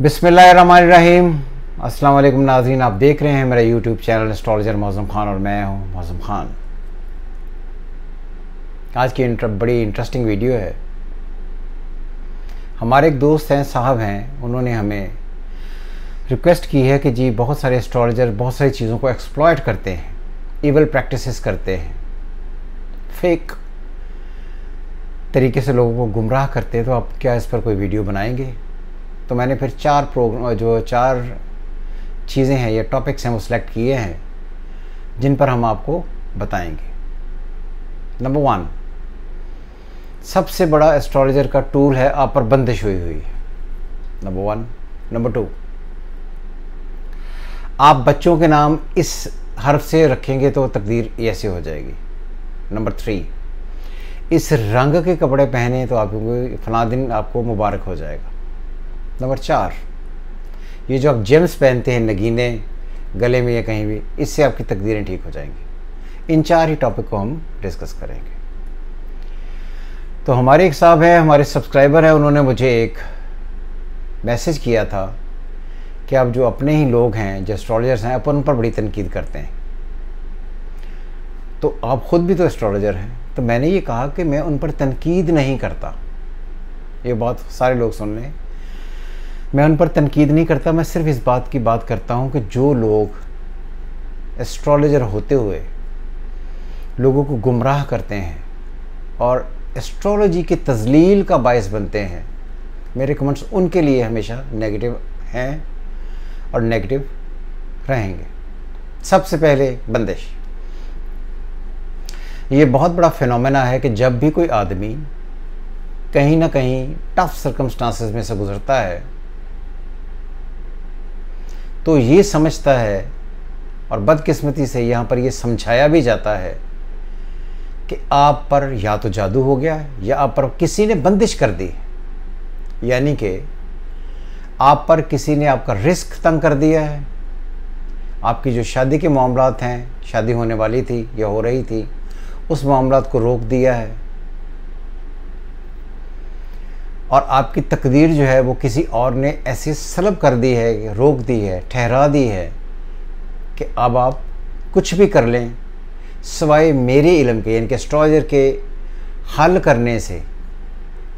बिसमीम अस्सलाम वालेकुम नाजरीन आप देख रहे हैं मेरा YouTube channel astrologer Mauzam Khan और मैं हूँ मौज़म ख़ान। आज की इंटर, बड़ी इंटरेस्टिंग वीडियो है। हमारे एक दोस्त हैं साहब हैं उन्होंने हमें रिक्वेस्ट की है कि जी बहुत सारे एस्ट्रोलॉजर बहुत सारी चीज़ों को एक्सप्लॉयट करते हैं इवल प्रैक्टिसेस करते हैं। फेक तरीके से लोगों को गुमराह करते हैं तो आप क्या इस पर कोई वीडियो बनाएँगे? तो मैंने फिर चार प्रोग्राम जो चार चीज़ें हैं, या टॉपिक्स हैं, वो सिलेक्ट किए हैं, जिन पर हम आपको बताएँगे। नंबर वन सबसे बड़ा एस्ट्रोलॉजर का टूल है आप पर बंदिश हुई हुई। है नंबर वन नंबर टू आप बच्चों के नाम इस हर्फ से रखेंगे तो तकदीर ऐसे हो जाएगी। नंबर थ्री इस रंग के कपड़े पहने तो आपको फला दिन आपको मुबारक हो जाएगा। नंबर चार, ये जो आप जेम्स पहनते हैं नगीने, गले में या कहीं भी, इससे आपकी तकदीरें ठीक हो जाएँगी। इन चार ही टॉपिक को हम डिस्कस करेंगे। तो हमारे एक साहब हैं, हमारे सब्सक्राइबर हैं, उन्होंने मुझे एक मैसेज किया था कि आप जो अपने ही लोग हैं, जो एस्ट्रोलॉजर्स हैं अपन उन पर बड़ी तनकीद करते हैं। तो आप ख़ुद भी तो एस्ट्रोलॉजर हैं। तो मैंने ये कहा कि मैं उन पर तनकीद नहीं करता। ये बात सारे लोग सुन लें। मैं उन पर तनकीद नहीं करता, मैं सिर्फ़ इस बात की बात करता हूँ कि जो लोग एस्ट्रोलॉजर होते हुए लोगों को गुमराह करते हैं और एस्ट्रोलॉजी की तजलील का बायस बनते हैं, मेरे कमेंट्स उनके लिए हमेशा नेगेटिव हैं और नेगेटिव रहेंगे। सबसे पहले बंदिश। ये बहुत बड़ा फिनोमेना है कि जब भी कोई आदमी कहीं ना कहीं टफ सर्कमस्टांसेस में से गुजरता है तो ये समझता है और बदकिस्मती से यहाँ पर ये समझाया भी जाता है कि आप पर या तो जादू हो गया या आप पर किसी ने बंदिश कर दी यानी कि आप पर किसी ने आपका रिस्क तंग कर दिया है। आपकी जो शादी के मामला हैं, शादी होने वाली थी या हो रही थी, उस मामला को रोक दिया है। और आपकी तकदीर जो है वो किसी और ने ऐसे सलब कर दी है, रोक दी है, ठहरा दी है कि अब आप कुछ भी कर लें सवाए मेरे इलम के, यानी कि एस्ट्रोलॉजर के हल करने से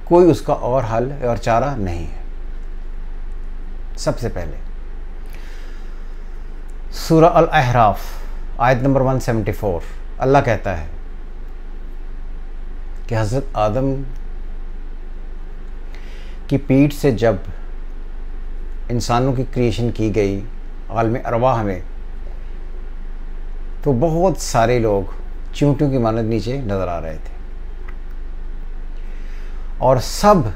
कोई उसका और हल और चारा नहीं है। सबसे पहले, सूरा अल अहराफ आयत नंबर 174 अल्लाह कहता है कि हज़रत आदम की पीठ से जब इंसानों की क्रिएशन की गई, आलम अरवाह में तो बहुत सारे लोग चूंटियों की मानद नीचे नज़र आ रहे थे। और सब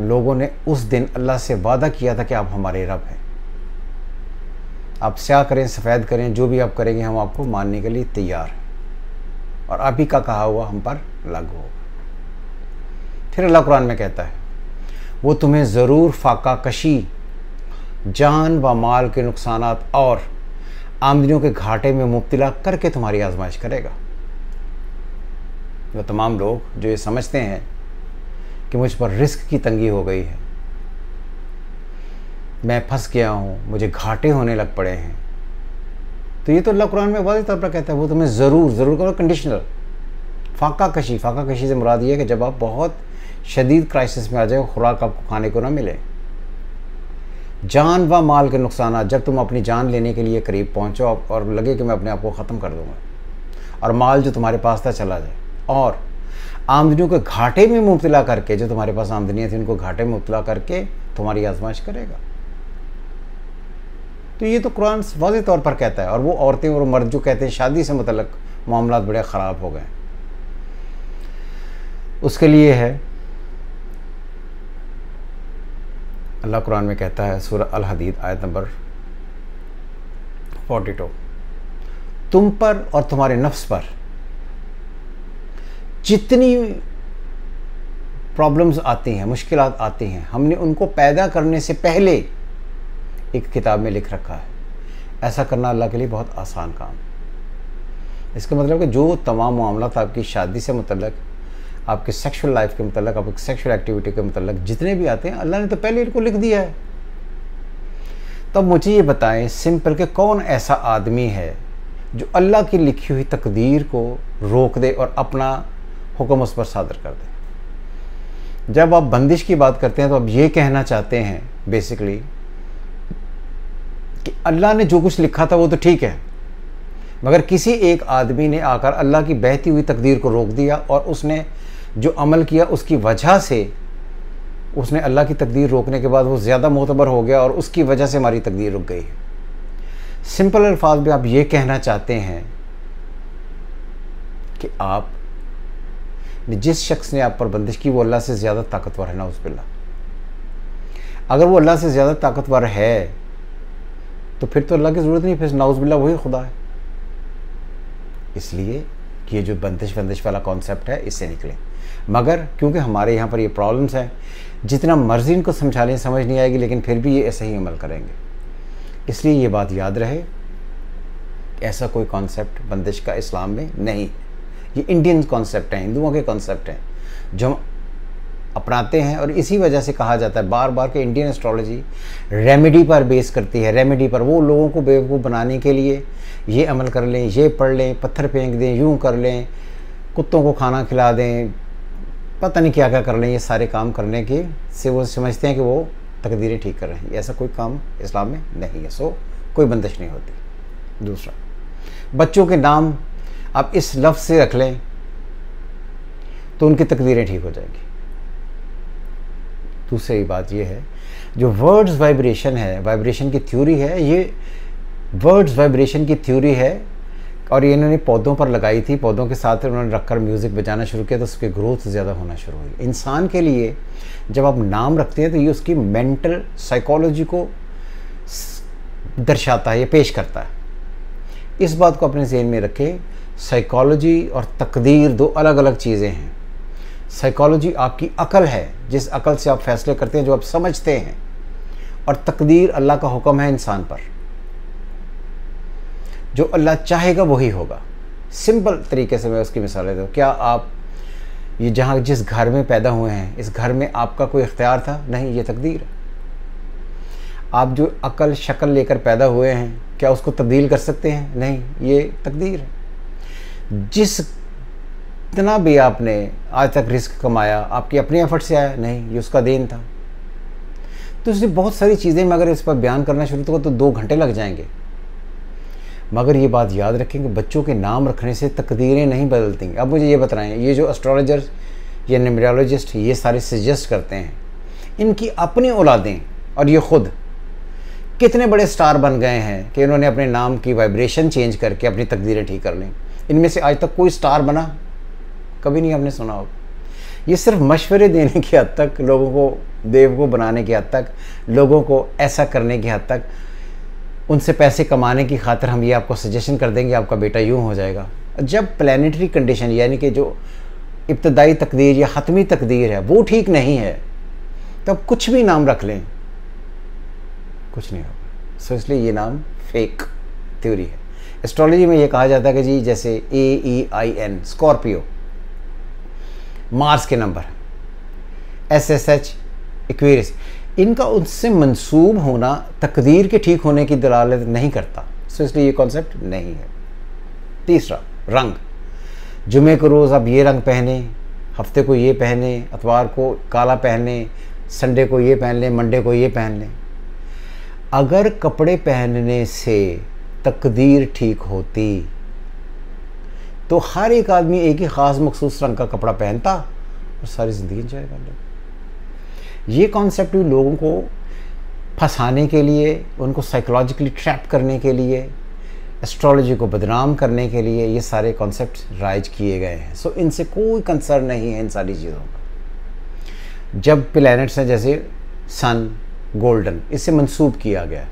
लोगों ने उस दिन अल्लाह से वादा किया था कि आप हमारे रब हैं। आप स्या करें, सफ़ेद करें, जो भी आप करेंगे, हम आपको मानने के लिए तैयार हैं। और आप ही का कहा हुआ हम पर लागू होगा। फिर अल्लाह कुरान में कहता है वो तुम्हें ज़रूर फाका कशी जान व माल के नुकसान और आमदनियों के घाटे में मुबतला करके तुम्हारी आजमाइश करेगा। वो तमाम लोग जो ये समझते हैं कि मुझ पर रिस्क की तंगी हो गई है। मैं फंस गया हूँ, मुझे घाटे होने लग पड़े हैं। तो ये तो अल्लाह कुरान में वाज तौर पर कहता है, वो तुम्हें ज़रूर ज़रूर करो कंडीशनल फाका कशी फाका कशी से मुराद ये है कि जब आप बहुत शदीद क्राइसिस में आ जाए, खुराक आपको खाने को ना मिले। जान व माल के नुकसान, जब तुम अपनी जान लेने के लिए करीब पहुँचो और लगे कि मैं अपने आप को ख़त्म कर दूँगा, और माल जो तुम्हारे पास था चला जाए, और आमदनियों के घाटे में मुबतला करके, जो तुम्हारे पास आमदनियाँ थी, उनको घाटे में मुबतला करके तुम्हारी आजमाइश करेगा। तो ये तो कुरान वाज तौर पर कहता है, और वो औरतें और मर्द जो कहते हैं, शादी से मतलब मामला बड़े ख़राब हो गए उसके लिए है अल्लाह कुरान में कहता है सूर अल हदीद आयत नंबर 42 तुम पर और तुम्हारे नफ्स पर जितनी प्रॉब्लम्स आती हैं मुश्किल आती हैं, हमने उनको पैदा करने से पहले एक किताब में लिख रखा है। ऐसा करना अल्लाह के लिए बहुत आसान काम। इसका मतलब कि जो तमाम मामला आपकी शादी से मतलब आपके सेक्सुअल लाइफ के मतलब आपकी सेक्सुअल एक्टिविटी के मतलब जितने भी आते हैं, अल्लाह ने तो पहले इनको लिख दिया है। तो मुझे ये बताएँ सिंपल के कौन ऐसा आदमी है जो अल्लाह की लिखी हुई तकदीर को रोक दे और अपना हुक्म उस पर सादर कर दे? जब आप बंदिश की बात करते हैं तो आप ये कहना चाहते हैं बेसिकली कि अल्लाह ने जो कुछ लिखा था, वो तो ठीक है। मगर किसी एक आदमी ने आकर अल्लाह की बहती हुई तकदीर को रोक दिया और उसने जो अमल किया उसकी वजह से उसने अल्लाह की तकदीर रोकने के बाद वो ज़्यादा मोतबर हो गया और उसकी वजह से हमारी तकदीर रुक गई सिंपल अल्फाज में आप ये कहना चाहते हैं कि आप जिस शख्स ने आप पर बंदिश की, वो अल्लाह से ज़्यादा ताकतवर है ना उस बिल्ला अगर वो अल्लाह से ज़्यादा ताकतवर है तो फिर तो अल्लाह की ज़रूरत नहीं, फिर नाउज बिल्ला वही खुदा है। इसलिए कि ये जो बंदिश बंदिश वाला कॉन्सेप्ट है, इससे निकले। मगर क्योंकि हमारे यहाँ पर ये प्रॉब्लम्स हैं, जितना मर्ज़ी इनको समझा लें समझ नहीं आएगी, लेकिन फिर भी ये ऐसे ही अमल करेंगे। इसलिए ये बात याद रहे, ऐसा कोई कॉन्सेप्ट बंदिश का इस्लाम में नहीं। ये इंडियन कॉन्सेप्ट हैं, हिंदुओं के कॉन्सेप्ट हैं, जो अपनाते हैं और इसी वजह से कहा जाता है बार बार कि इंडियन एस्ट्रोलॉजी रेमेडी पर बेस करती है रेमेडी पर वो लोगों को बेवकूफ़ बनाने के लिए ये अमल कर लें, ये पढ़ लें, पत्थर फेंक दें, यूँ कर लें, कुत्तों को खाना खिला दें, पता नहीं क्या क्या कर लें, ये सारे काम करने के से वो समझते हैं कि वो तकदीरें ठीक कर रहे हैं। ऐसा कोई काम इस्लाम में नहीं है, सो कोई बंदिश नहीं होती। दूसरा, बच्चों के नाम आप इस लफ्ज़ से रख लें तो उनकी तकदीरें ठीक हो जाएँगी। दूसरी बात यह है, जो वर्ड्स वाइब्रेशन है वाइब्रेशन की थ्योरी है, ये वर्ड्स वाइब्रेशन की थ्योरी है, और ये इन्होंने पौधों पर लगाई थी, पौधों के साथ उन्होंने रखकर म्यूज़िक बजाना शुरू किया तो उसकी ग्रोथ ज़्यादा होना शुरू हुई। इंसान के लिए जब आप नाम रखते हैं तो ये उसकी मेंटल साइकोलॉजी को दर्शाता है, ये पेश करता है। इस बात को अपने जहन में रखें साइकोलॉजी और तकदीर दो अलग अलग चीज़ें हैं। साइकोलॉजी आपकी अकल है, जिस अकल से आप फैसले करते हैं, जो आप समझते हैं। और तकदीर अल्लाह का हुक्म है इंसान पर। जो अल्लाह चाहेगा वही होगा। सिंपल तरीके से मैं उसकी मिसाल देता हूँ। क्या आप ये जहाँ जिस घर में पैदा हुए हैं, इस घर में आपका कोई इख्तियार था? नहीं, ये तकदीर। है आप जो अकल, शक्ल लेकर पैदा हुए हैं, क्या उसको तब्दील कर सकते हैं? नहीं, ये तकदीर। है जिस इतना भी आपने आज तक रिस्क कमाया, आपकी अपने एफर्ट से आया? नहीं, ये उसका देन था। तो इसलिए बहुत सारी चीज़ें मैं अगर इस पर बयान करना शुरू करूँ तो दो घंटे लग जाएँगे। मगर ये बात याद रखें कि बच्चों के नाम रखने से तकदीरें नहीं बदलती। अब मुझे ये बताएँ, ये जो एस्ट्रोलॉजर्स या न्यूमरोलॉजिस्ट ये सारे सजेस्ट करते हैं, इनकी अपनी औलादें और ये ख़ुद, कितने बड़े स्टार बन गए हैं कि इन्होंने अपने नाम की वाइब्रेशन चेंज करके अपनी तकदीरें ठीक कर लें। इनमें से आज तक कोई स्टार बना? कभी नहीं हमने सुना होगा। ये सिर्फ़ मशवरे देने की हद तक, लोगों को देव को बनाने की हद तक, लोगों को ऐसा करने की हद तक, उनसे पैसे कमाने की खातर हम ये आपको सजेशन कर देंगे, आपका बेटा यूँ हो जाएगा। जब प्लानिटरी कंडीशन यानी कि जो इब्तदाई तकदीर या हतमी तकदीर है, वो ठीक नहीं है तो अब कुछ भी नाम रख लें। कुछ नहीं होगा। सो इसलिए ये नाम फेक थ्योरी है। एस्ट्रोलॉजी में ये कहा जाता है कि जी, जैसे A E I N Scorpio Mars के number S S H Aquarius इनका उनसे मंसूब होना तकदीर के ठीक होने की दलालत नहीं करता। सो इसलिए ये कॉन्सेप्ट नहीं है। तीसरा, रंग. जुमे को रोज़ आप ये रंग पहने, हफ़्ते को ये पहने, अतवार को काला पहने, संडे को ये पहन लें, मंडे को ये पहन लें। अगर कपड़े पहनने से तकदीर ठीक होती तो हर एक आदमी एक ही ख़ास मखसूस रंग का कपड़ा पहनता और सारी ज़िंदगी इंजॉय कर लेता। ये कॉन्सेप्ट भी लोगों को फंसाने के लिए उनको साइकोलॉजिकली ट्रैप करने के लिए एस्ट्रोलॉजी को बदनाम करने के लिए ये सारे कॉन्सेप्ट राइज किए गए हैं। सो so, इनसे कोई कंसर्न नहीं है इन सारी चीज़ों का। जब प्लैनेट्स हैं जैसे सन गोल्डन इससे मंसूब किया गया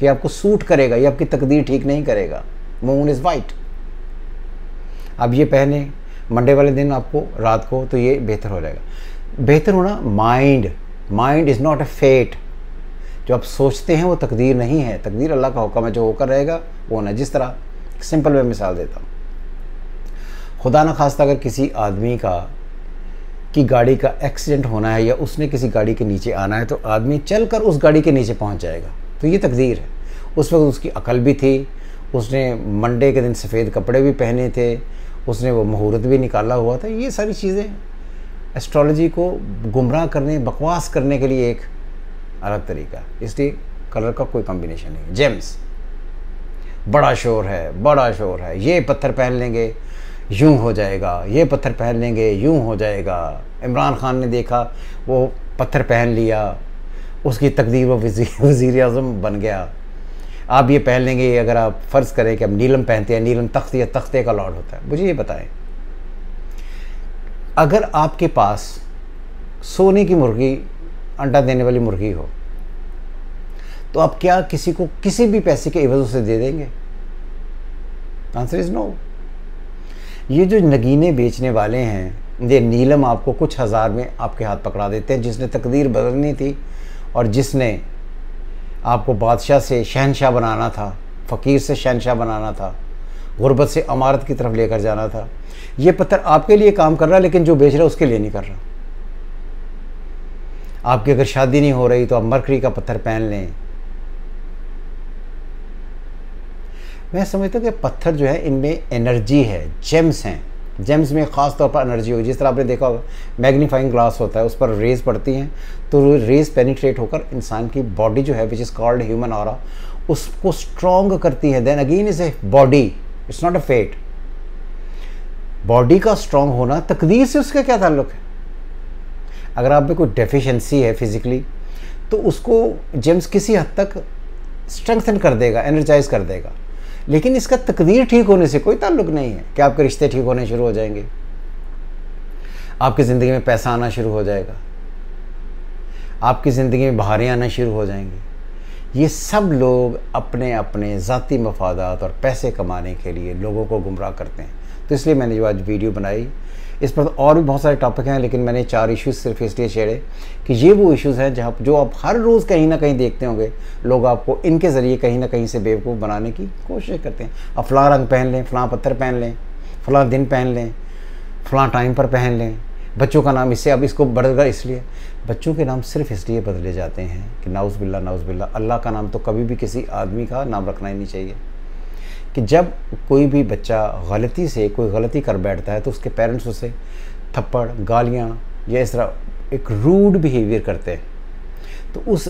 कि आपको सूट करेगा ये आपकी तकदीर ठीक नहीं करेगा। मून इज़ वाइट अब ये पहने, मंडे वाले दिन आपको रात को तो ये बेहतर हो जाएगा। बेहतर होना mind mind is not a fate जो आप सोचते हैं वो तकदीर नहीं है। तकदीर अल्लाह का हुक्म है, जो होकर रहेगा, वो ना जिस तरह सिंपल मैं मिसाल देता हूँ। खुदा न खास्ता अगर किसी आदमी का, की गाड़ी का एक्सीडेंट होना है, या उसने किसी गाड़ी के नीचे आना है तो आदमी चल कर उस गाड़ी के नीचे पहुँच जाएगा। तो ये तकदीर है। उस वक्त उसकी अकल भी थी। उसने मंडे के दिन सफ़ेद कपड़े भी पहने थे। उसने वो मुहूर्त भी निकाला हुआ था। ये सारी चीज़ें एस्ट्रोलॉजी को गुमराह करने, बकवास करने के लिए एक अलग तरीका इसलिए कलर का कोई कॉम्बिनेशन नहीं जेम्स बड़ा शोर है, बड़ा शोर है। ये पत्थर पहन लेंगे, यूँ हो जाएगा। ये पत्थर पहन लेंगे, यूँ हो जाएगा। इमरान खान ने देखा, वो पत्थर पहन लिया। उसकी तकदीर वो वज़ी अजम बन गया। आप ये पहन लेंगे अगर आप फ़र्ज़ करें कि अब नीलम पहनते हैं, नीलम तख्त या तख्ते का लॉर्ड होता है। मुझे ये बताएँ, अगर आपके पास सोने की मुर्गी, अंडा देने वाली मुर्गी हो तो आप क्या किसी को किसी भी पैसे के एवज से दे देंगे? Answer is no. ये जो नगीने बेचने वाले हैं, ये नीलम आपको कुछ हज़ार में आपके हाथ पकड़ा देते हैं, जिसने तकदीर बदलनी थी और जिसने आपको बादशाह से शहनशाह बनाना था, फ़कीर से शहनशाह बनाना था, गुर्बत से अमारत की तरफ़ लेकर जाना था। ये पत्थर आपके लिए काम कर रहा, लेकिन जो बेच रहा है उसके लिए नहीं कर रहा। आपकी अगर शादी नहीं हो रही तो आप मरकरी का पत्थर पहन लें। मैं समझता हूँ कि पत्थर जो है, इनमें एनर्जी है जेम्स हैं। जेम्स में ख़ास तौर पर एनर्जी होगी। जिस तरह आपने देखा होगा मैग्नीफाइंग ग्लास होता है, उस पर रेज पड़ती हैं तो रेज पेनिट्रेट होकर इंसान की बॉडी जो है विच इज़ कॉल्ड ह्यूमन और उसको स्ट्रॉन्ग करती है। Then again is a body it's not a fate body का स्ट्रॉन्ग होना तकदीर से उसका क्या ताल्लुक है? अगर आप में कोई डेफिशिएंसी है फिज़िकली तो उसको जेम्स किसी हद तक स्ट्रेंथन कर देगा एनर्जाइज कर देगा। लेकिन इसका तकदीर ठीक होने से कोई ताल्लुक नहीं है कि आपके रिश्ते ठीक होने शुरू हो जाएँगे। आपकी ज़िंदगी में पैसा आना शुरू हो जाएगा। आपकी ज़िंदगी में बहारें आना शुरू हो जाएँगी। ये सब लोग अपने अपने ज़ाती मफादात और पैसे कमाने के लिए लोगों को गुमराह करते हैं। तो इसलिए मैंने जो आज वीडियो बनाई इस पर और भी बहुत सारे टॉपिक हैं, लेकिन मैंने चार इश्यूज़ सिर्फ़ इसलिए छेड़े कि ये वो इश्यूज़ हैं जहाँ जो आप हर रोज़ कहीं ना कहीं देखते होंगे, लोग आपको इनके ज़रिए कहीं ना कहीं से बेवकूफ़ बनाने की कोशिश करते हैं। अब फ़लाँ रंग पहन लें, फ़लाँ पत्थर पहन लें, फ़लाँ दिन पहन लें, फ़लाँ टाइम पर पहन लें। बच्चों का नाम इससे, अब इसको गया इसलिए, बच्चों के नाम सिर्फ़ इसलिए बदले जाते हैं कि नाउज़ बिल्ला नाउज़ बिल्ला अल्लाह का नाम तो कभी भी किसी आदमी का नाम रखना ही नहीं चाहिए। कि जब कोई भी बच्चा गलती से, कोई गलती कर बैठता है तो उसके पेरेंट्स उसे थप्पड़, गालियाँ या इस तरह एक रूड बिहेवियर करते हैं। तो उस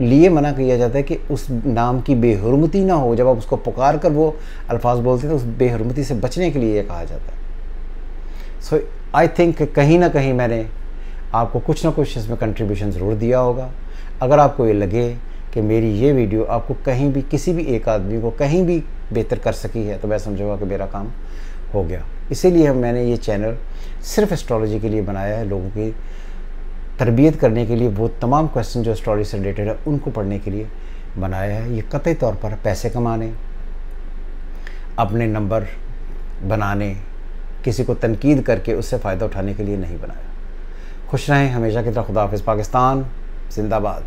लिए मना किया जाता है कि उस नाम की बेहरमती ना हो। जब आप उसको पुकार कर वो अल्फाज बोलते हैं तो उस बेहरमती से बचने के लिए ये कहा जाता है। सो आई थिंक कहीं ना कहीं मैंने आपको कुछ ना कुछ इसमें कंट्रीब्यूशन ज़रूर दिया होगा। अगर आपको ये लगे कि मेरी ये वीडियो आपको कहीं भी, किसी भी एक आदमी को कहीं भी बेहतर कर सकी है तो मैं समझूँगा कि मेरा काम हो गया। इसीलिए हम, मैंने ये चैनल सिर्फ़ एस्ट्रोलॉजी के लिए बनाया है, लोगों की तरबियत करने के लिए, वो तमाम क्वेश्चन जो एस्ट्रोलॉजी से रिलेटेड है, उनको पढ़ने के लिए बनाया है। ये कतई तौर पर पैसे कमाने, अपने नंबर बनाने, किसी को तनकीद करके उससे फ़ायदा उठाने के लिए नहीं बनाया। खुश रहें, हमेशा की तरह खुदाफ़ पाकिस्तान, जिंदाबाद।